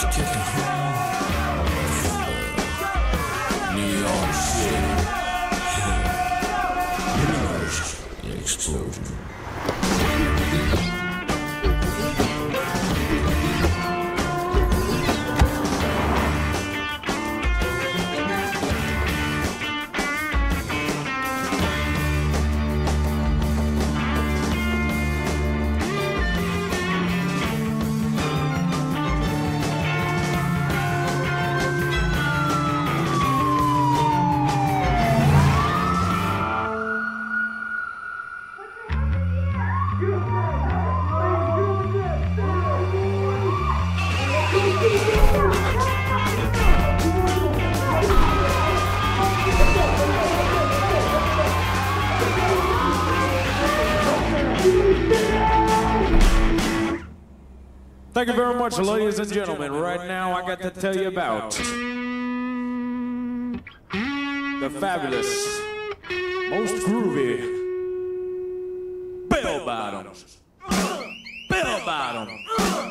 to take me. New York Explosion. Thank you very much, ladies and gentlemen. Right now, I got to tell you about the fabulous, most groovy bell bottoms. Bell bottoms.